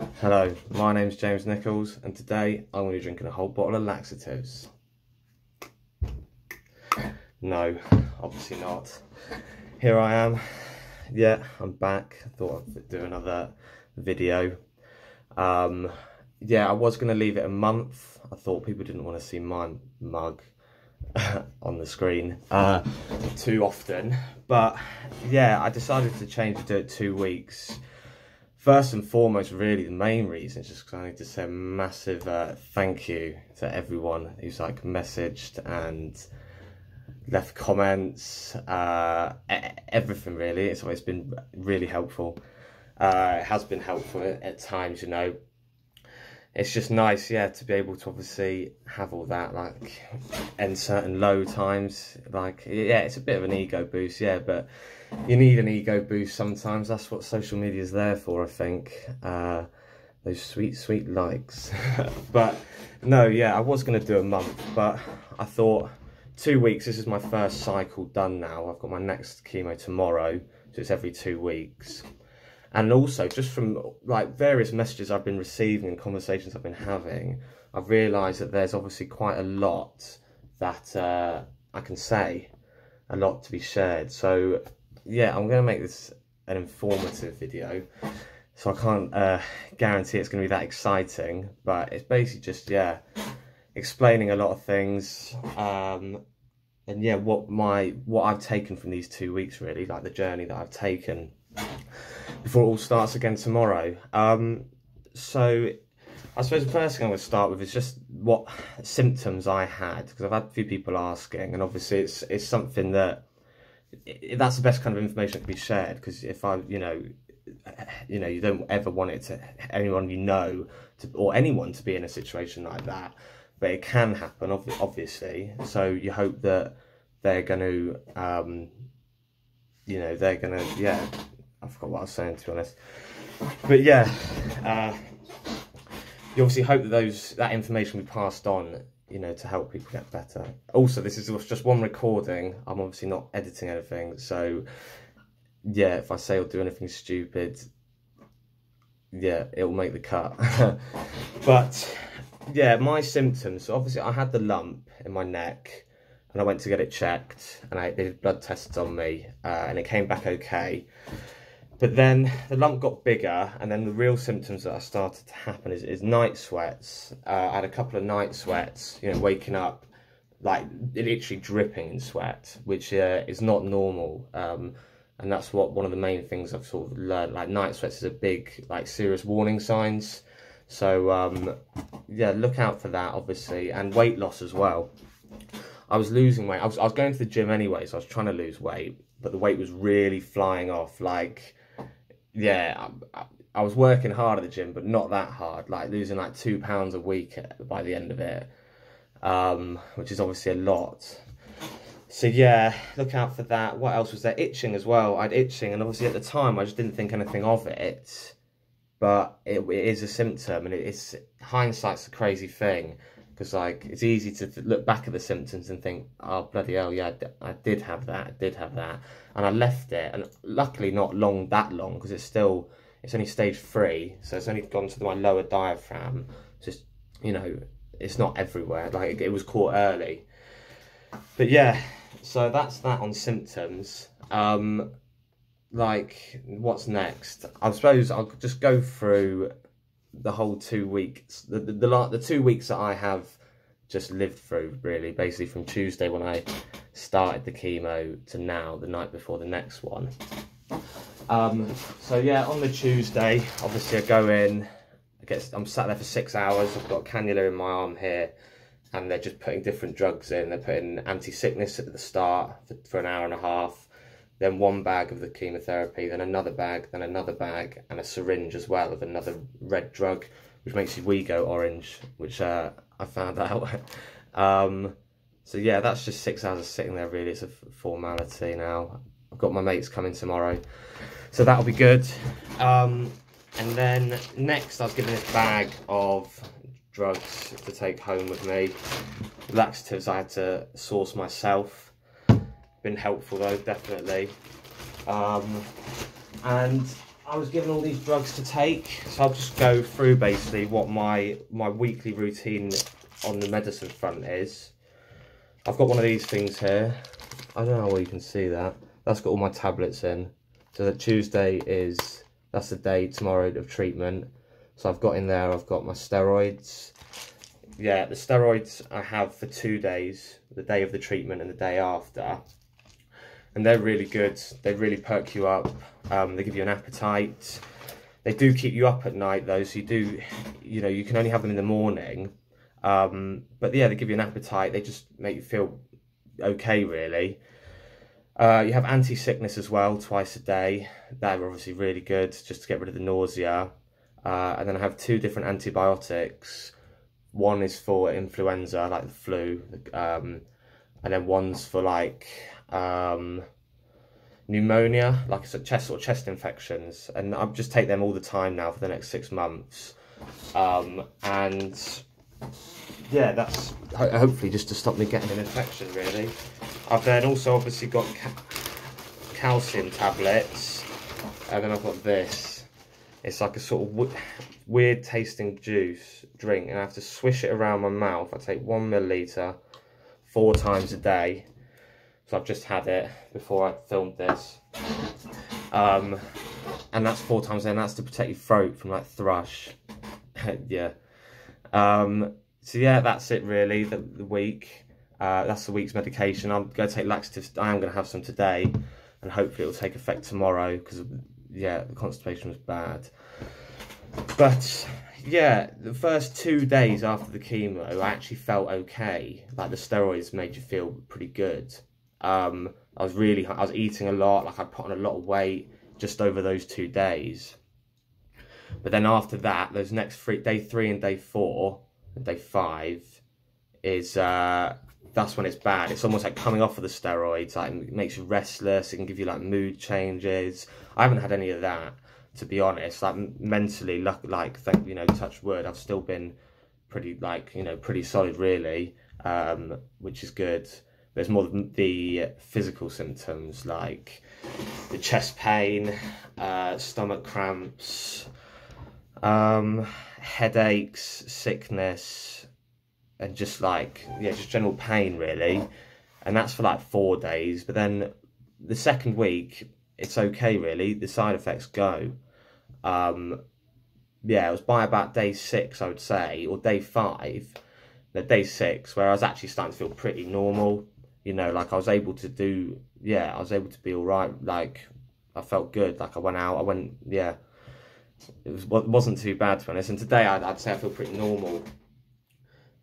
Hello, my name's James Nicholls, and today I'm going to be drinking a whole bottle of laxatives. No, obviously not. Here I am. Yeah, I'm back. I thought I'd do another video. Um, yeah, I was going to leave it a month. I thought people didn't want to see my mug on the screen uh, too often. But yeah, I decided to change to it two weeks first and foremost, really the main reason is just because I need to say a massive uh, thank you to everyone who's like messaged and left comments, uh, everything really. It's always been really helpful. Uh, it has been helpful at, times, you know. It's just nice, yeah, to be able to obviously have all that, like, in certain low times. Like, yeah, it's a bit of an ego boost, yeah, but you need an ego boost sometimes. That's what social media is there for, I think. Uh, those sweet, sweet likes. but no, yeah, I was going to do a month, but I thought two weeks, this is my first cycle done now. I've got my next chemo tomorrow, so it's every two weeks. And also, just from like various messages I've been receiving and conversations I've been having, I've realised that there's obviously quite a lot that uh, I can say, a lot to be shared. So yeah, I'm going to make this an informative video. So I can't uh, guarantee it's going to be that exciting, but it's basically just, yeah, explaining a lot of things. Um, and yeah, what my what I've taken from these two weeks, really, like the journey that I've taken before it all starts again tomorrow. Um, so I suppose the first thing I'm going to start with is just what symptoms I had, because I've had a few people asking, and obviously it's it's something that that's the best kind of information that can be shared because if I, you know, you know, you don't ever want it to anyone you know to, or anyone to be in a situation like that, but it can happen, obviously. So you hope that they're going to, um, you know, they're going to, yeah, I forgot what I was saying to be honest, but yeah, uh, you obviously hope that those that information be passed on you know, to help people get better. Also, this is just one recording. I'm obviously not editing anything, so yeah, if I say or do anything stupid, yeah, it'll make the cut. but yeah, my symptoms. So obviously, I had the lump in my neck, and I went to get it checked, and I did blood tests on me, uh, and it came back okay. But then the lump got bigger, and then the real symptoms that started to happen is, is night sweats. Uh, I had a couple of night sweats, you know, waking up like literally dripping in sweat, which uh, is not normal. Um, and that's what one of the main things I've sort of learned. Like night sweats is a big, like serious warning signs. So um, yeah, look out for that, obviously, and weight loss as well. I was losing weight. I was, I was going to the gym anyway, so I was trying to lose weight, but the weight was really flying off. Like yeah, I, I, was working hard at the gym, but not that hard. Like losing like two pounds a week by the end of it, um, which is obviously a lot. So yeah, look out for that. What else was there? Itching as well. I had itching, and obviously at the time I just didn't think anything of it, but it, it is a symptom, and it's hindsight's a crazy thing because like it's easy to look back at the symptoms and think, oh bloody hell, yeah, I did have that, I did have that, and I left it, and luckily not long that long because it's still it's only stage three, so it's only gone to my lower diaphragm. Just you know, it's not everywhere. Like it was caught early, but yeah, so that's that on symptoms. Um, like what's next? I suppose I'll just go through the whole two weeks, the, the, the, the two weeks that I have just lived through, really, basically from Tuesday when I started the chemo to now, the night before the next one. Um, so yeah, on the Tuesday, obviously I go in, I guess I'm sat there for six hours, I've got cannula in my arm here, and they're just putting different drugs in. They're putting anti-sickness at the start for, for an hour and a half, then one bag of the chemotherapy, then another bag, then another bag, and a syringe as well of another red drug, which makes your wee go orange, which uh, I found out. um, so yeah, that's just six hours of sitting there really. It's a formality now. I've got my mates coming tomorrow, so that'll be good. Um, and then next I was given this bag of drugs to take home with me. Laxatives I had to source myself been helpful though, definitely. Um, and I was given all these drugs to take, so I'll just go through basically what my my weekly routine on the medicine front is. I've got one of these things here. I don't know where you can see that. That's got all my tablets in. So that Tuesday is that's the day tomorrow of treatment. So I've got in there. I've got my steroids. Yeah, the steroids I have for two days, the day of the treatment and the day after and they're really good. They really perk you up. Um, they give you an appetite. They do keep you up at night though, so you do, you know, you can only have them in the morning. Um, but yeah, they give you an appetite. They just make you feel okay, really. Uh, you have anti-sickness as well, twice a day. They're obviously really good, just to get rid of the nausea. Uh, and then I have two different antibiotics. One is for influenza, like the flu, um, and then one's for like um, pneumonia, like I said, chest or chest infections, and I just take them all the time now for the next six months. Um, and yeah, that's ho hopefully just to stop me getting an infection. Really, I've then also obviously got ca calcium tablets, and then I've got this. It's like a sort of weird tasting juice drink, and I have to swish it around my mouth. I take one milliliter four times a day so I've just had it before I filmed this. Um, and that's four times and that's to protect your throat from like thrush. yeah. Um, so yeah, that's it really, the, the week. Uh, that's the week's medication. I'm going to take laxatives. I am going to have some today and hopefully it'll take effect tomorrow because, yeah, the constipation was bad. But, yeah, the first two days after the chemo, I actually felt okay. Like, the steroids made you feel pretty good. Um, I was really, I was eating a lot, like I put on a lot of weight just over those two days. But then after that, those next three, day three and day four, and day five, is uh, that's when it's bad. It's almost like coming off of the steroids. Like it makes you restless. It can give you like mood changes. I haven't had any of that, to be honest. Like mentally, like, like thank you know, touch wood. I've still been pretty like you know pretty solid really, um, which is good. There's more than the physical symptoms like the chest pain, uh, stomach cramps, um, headaches, sickness, and just like, yeah, just general pain really. And that's for like four days. But then the second week, it's okay really. The side effects go. Um, yeah, it was by about day six, I would say, or day five, no, day six, where I was actually starting to feel pretty normal you know, like I was able to do, yeah, I was able to be all right. Like I felt good. Like I went out, I went, yeah, it was wasn't too bad to be honest. And today I'd, I'd say I feel pretty normal.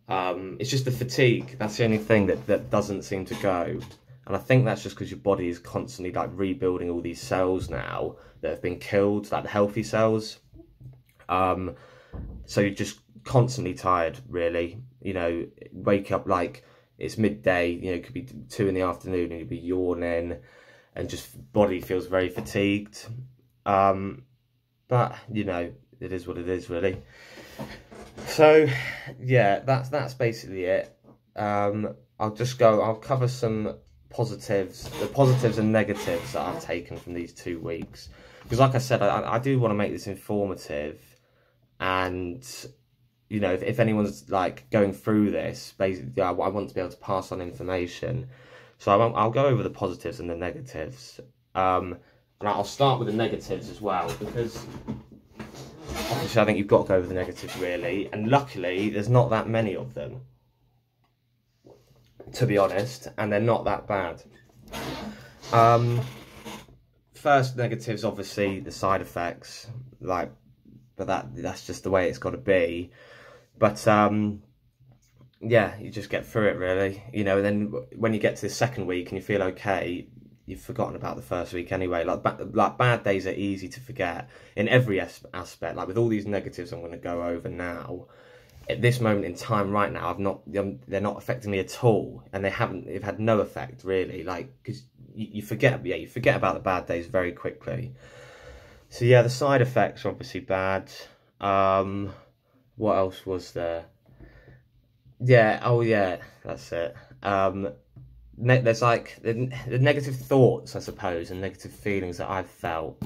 Um, it's just the fatigue. That's the only thing that that doesn't seem to go. And I think that's just because your body is constantly like rebuilding all these cells now that have been killed, like the healthy cells. Um, so you're just constantly tired, really. You know, wake up like it's midday, you know, it could be two in the afternoon and you'd be yawning and just body feels very fatigued. Um, but, you know, it is what it is, really. So, yeah, that's that's basically it. Um, I'll just go, I'll cover some positives, the positives and negatives that I've taken from these two weeks. Because like I said, I, I do want to make this informative and you know, if, if anyone's like going through this, basically, I, I, want to be able to pass on information. So I will go over the positives and the negatives. Um, and I'll start with the negatives as well because obviously I think you've got to go over the negatives really. And luckily, there's not that many of them, to be honest, and they're not that bad. Um, first negatives, obviously, the side effects, like, but that that's just the way it's got to be. But um, yeah, you just get through it really, you know. And then when you get to the second week and you feel okay, you've forgotten about the first week anyway. Like like bad days are easy to forget in every aspect. Like with all these negatives, I'm going to go over now. At this moment in time, right now, I've not they're not affecting me at all, and they haven't. They've had no effect really. Like because you, you forget, yeah, you forget about the bad days very quickly. So yeah, the side effects are obviously bad. Um, what else was there? Yeah, oh yeah, that's it. Um, there's like the, the negative thoughts, I suppose, and negative feelings that I've felt.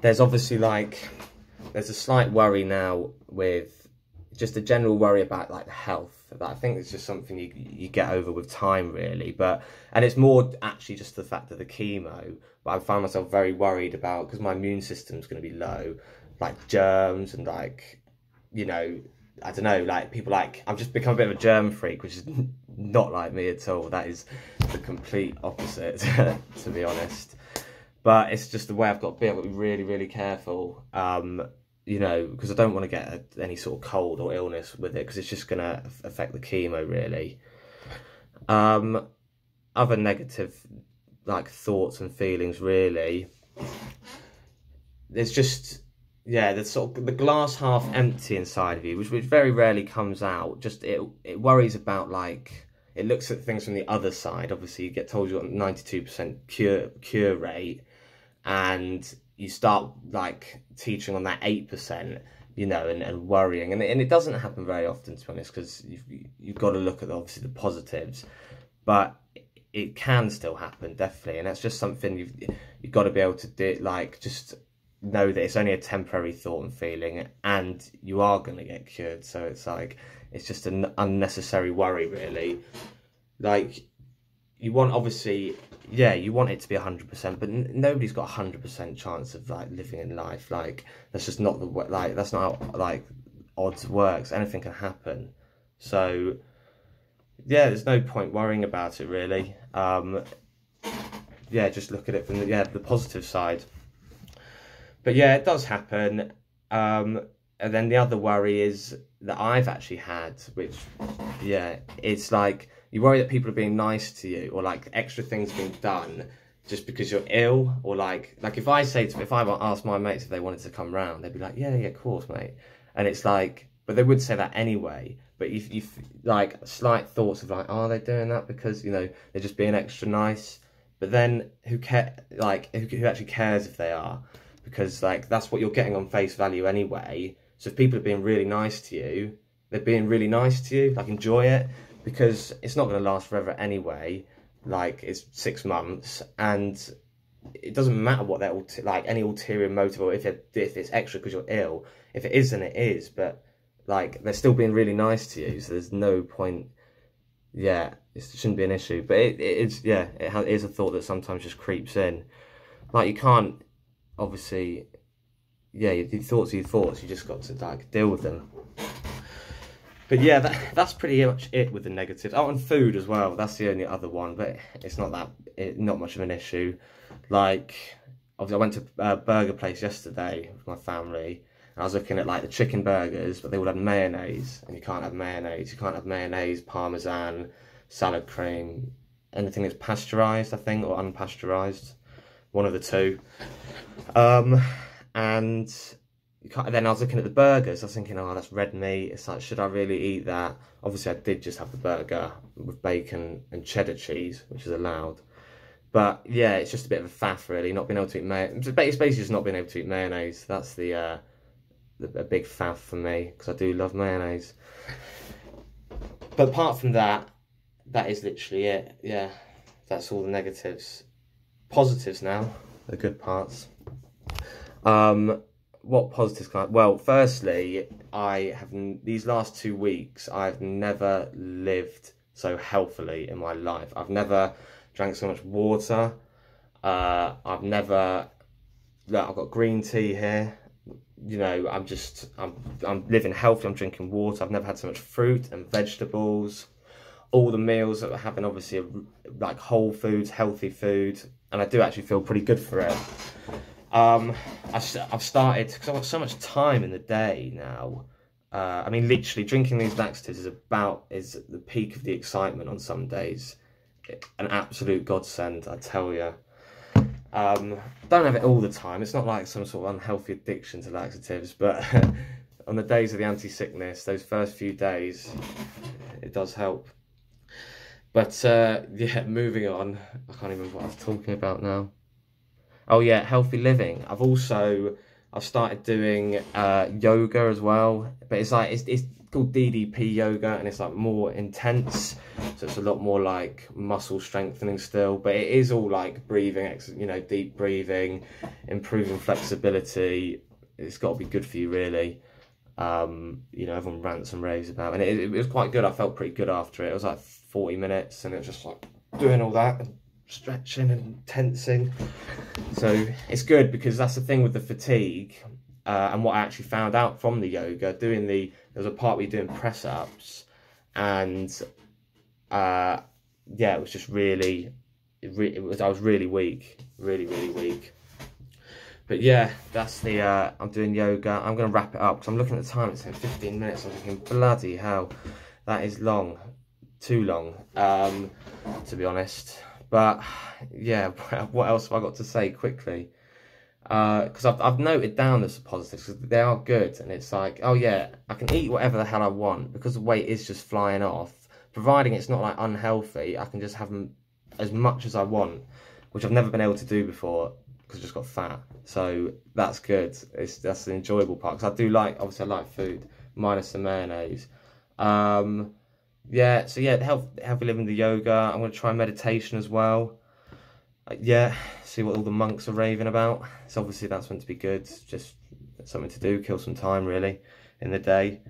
there's obviously like there's a slight worry now with just a general worry about like the health that I think it's just something you you get over with time really but and it's more actually just the fact of the chemo but I find myself very worried about because my immune system's going to be low like germs and like you know I don't know like people like I've just become a bit of a germ freak which is not like me at all that is the complete opposite to be honest but it's just the way I've got to be I've got to be really really careful um you know, because I don't want to get a, any sort of cold or illness with it because it's just going to affect the chemo really. Um, other negative like thoughts and feelings really. There's just yeah, the sort of the glass half empty inside of you, which which very rarely comes out. Just it it worries about like it looks at things from the other side. Obviously, you get told you're ninety two percent cure cure rate, and you start like teaching on that 8%, you know, and, and worrying. And, and it doesn't happen very often, to be honest, because you've, you've got to look at obviously the positives. But it can still happen, definitely. And that's just something you've, you've got to be able to do, like, just know that it's only a temporary thought and feeling and you are going to get cured. So it's like, it's just an unnecessary worry, really. Like, you want obviously yeah, you want it to be 100%, but n- nobody's got a 100% chance of like living in life. Like, that's just not the way, like, that's not how, like, odds works. Anything can happen. So, yeah, there's no point worrying about it really. Um, yeah, just look at it from the, yeah, the positive side. But yeah, it does happen. Um, and then the other worry is that I've actually had, which, yeah, it's like, you worry that people are being nice to you or like extra things being done just because you're ill or like like if I say to if I ask my mates if they wanted to come round, they'd be like, yeah, yeah, of course, mate. And it's like, but they would say that anyway. But if you like slight thoughts of like, are they doing that because you know they're just being extra nice? But then who care? Like who, who actually cares if they are? Because like that's what you're getting on face value anyway. So if people are being really nice to you, they're being really nice to you. Like enjoy it because it's not going to last forever anyway. Like it's six months, and it doesn't matter what that like any ulterior motive or if it, if it's extra because you're ill. If it is, then it is. But like they're still being really nice to you, so there's no point. Yeah, it shouldn't be an issue. But it, it is yeah, it, has, it is a thought that sometimes just creeps in. Like you can't obviously. Yeah, your thoughts are your thoughts. You just got to like deal with them. But yeah, that, that's pretty much it with the negatives. Oh, and food as well. That's the only other one, but it's not that it, not much of an issue. Like, obviously, I went to a burger place yesterday with my family. And I was looking at like the chicken burgers, but they all had mayonnaise, and you can't have mayonnaise. You can't have mayonnaise, parmesan, salad cream, anything that's pasteurized, I think, or unpasteurized. One of the two. Um, and then I was looking at the burgers. I was thinking, oh, that's red meat. It's like, should I really eat that? Obviously, I did just have the burger with bacon and cheddar cheese, which is allowed. But yeah, it's just a bit of a faff, really. Not being able to eat mayonnaise. It's basically just not being able to eat mayonnaise. That's the, uh, the a big faff for me because I do love mayonnaise. But apart from that, that is literally it. Yeah, that's all the negatives. Positives now, the good parts. Um, what positives can I, well firstly i have these last two weeks i've never lived so healthily in my life. I've never drank so much water. Uh, i've never look i've got green tea here. You know i'm just i'm i'm living healthy i'm drinking water. I've never had so much fruit and vegetables. All the meals that we're having obviously like whole foods healthy food and i do actually feel pretty good for it um, I, have started because I've got so much time in the day now. Uh, I mean, literally drinking these laxatives is about is the peak of the excitement on some days. An absolute godsend, I tell you. Um, don't have it all the time. It's not like some sort of unhealthy addiction to laxatives, but on the days of the anti-sickness, those first few days, it does help. But uh, yeah, moving on. I can't even what I was talking about now. Oh yeah, healthy living. I've also I've started doing uh, yoga as well, but it's like it's, it's called DDP yoga and it's like more intense. So it's a lot more like muscle strengthening still, but it is all like breathing, you know, deep breathing, improving flexibility. It's got to be good for you, really. Um, you know, everyone rants and raves about, and it, it was quite good. I felt pretty good after it. It was like 40 minutes, and it was just like doing all that and stretching and tensing. So it's good because that's the thing with the fatigue. Uh, and what I actually found out from the yoga, doing the there was a part where you're doing press ups, and uh, yeah, it was just really, it, re- it was I was really weak, really really weak. But yeah, that's the uh, I'm doing yoga. I'm gonna wrap it up because I'm looking at the time. It's in 15 minutes. I'm thinking bloody hell, that is long, too long, um, to be honest. But yeah, what else have I got to say quickly? because uh, I've, I've noted down the positives because they are good and it's like oh yeah I can eat whatever the hell I want because the weight is just flying off providing it's not like unhealthy I can just have as much as I want which I've never been able to do before because I just got fat so that's good it's that's the enjoyable part because I do like obviously I like food minus the mayonnaise um, yeah so yeah health, healthy living the yoga I'm going to try meditation as well uh, yeah, see what all the monks are raving about. So obviously that's meant to be good. Just something to do, kill some time really in the day.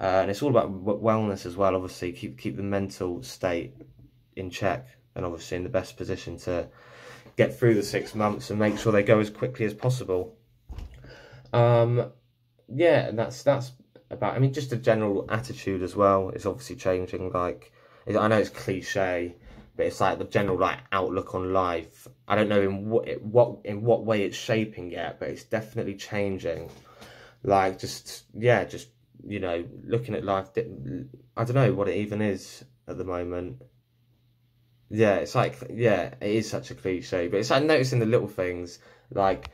Uh, and it's all about wellness as well. Obviously, keep keep the mental state in check, and obviously in the best position to get through the six months and make sure they go as quickly as possible. Um, yeah, and that's that's about. I mean, just a general attitude as well is obviously changing. Like, I know it's cliche, but it's like the general like outlook on life. I don't know in what what in what way it's shaping yet, but it's definitely changing. Like just yeah, just you know, looking at life. I don't know what it even is at the moment. Yeah, it's like yeah, it is such a cliche, but it's like noticing the little things, like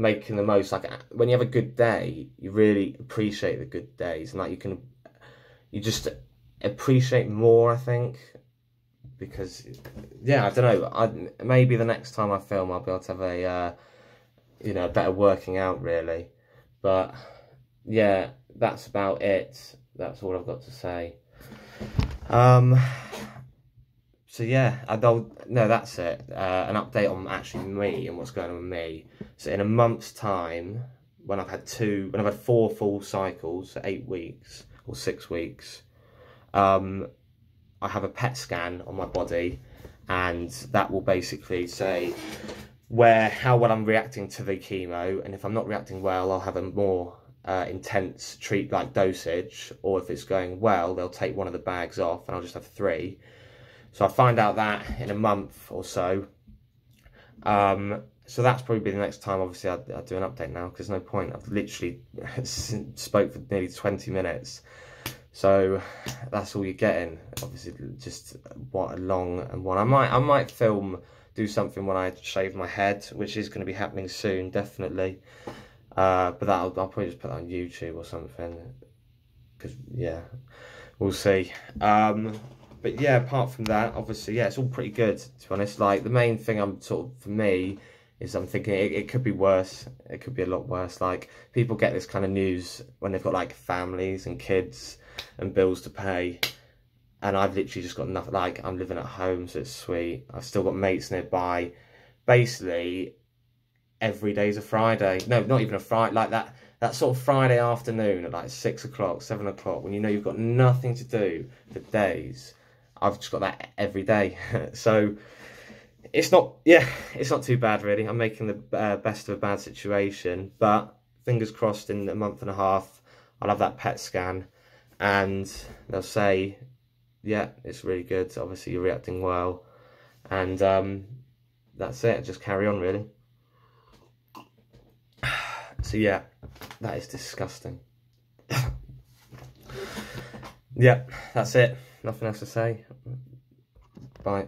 making the most. Like when you have a good day, you really appreciate the good days, and like you can, you just appreciate more. I think because yeah, I don't know. I maybe the next time I film, I'll be able to have a uh, you know better working out really. But yeah, that's about it. That's all I've got to say. Um. So yeah, I don't. No, that's it. Uh, an update on actually me and what's going on with me. So in a month's time, when I've had two, when I've had four full cycles, so eight weeks or six weeks, um, I have a PET scan on my body, and that will basically say where how well I'm reacting to the chemo, and if I'm not reacting well, I'll have a more uh, intense treat like dosage, or if it's going well, they'll take one of the bags off, and I'll just have three. So I find out that in a month or so. Um, so that's probably the next time. Obviously, I'll, do an update now because no point. I've literally spoke for nearly 20 minutes. So that's all you're getting. Obviously, just what a long and one. I might I might film do something when I shave my head, which is going to be happening soon, definitely. Uh, but that I'll, I'll probably just put that on YouTube or something. Because yeah, we'll see. Um, but yeah, apart from that, obviously, yeah, it's all pretty good. To be honest, like the main thing I'm sort of for me is I'm thinking it, it could be worse. It could be a lot worse. Like people get this kind of news when they've got like families and kids and bills to pay. And I've literally just got nothing. Like I'm living at home, so it's sweet. I've still got mates nearby. Basically, every day's a Friday. No, not even a Friday. Like that. That sort of Friday afternoon at like six o'clock, seven o'clock, when you know you've got nothing to do for days. I've just got that every day. so it's not, yeah, it's not too bad really. I'm making the uh, best of a bad situation, but fingers crossed in a month and a half, I'll have that PET scan and they'll say, yeah, it's really good. Obviously, you're reacting well, and um, that's it. Just carry on, really. So yeah, that is disgusting. yeah, that's it. Nothing else to say. Bye.